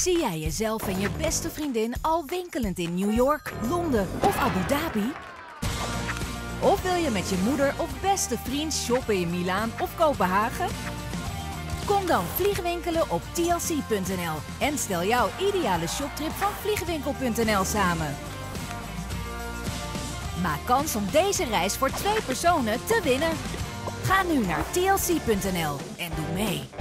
Zie jij jezelf en je beste vriendin al winkelend in New York, Londen of Abu Dhabi? Of wil je met je moeder of beste vriend shoppen in Milaan of Kopenhagen? Kom dan vliegwinkelen op tlc.nl en stel jouw ideale shoptrip van vliegwinkel.nl samen. Maak kans om deze reis voor twee personen te winnen. Ga nu naar tlc.nl en doe mee.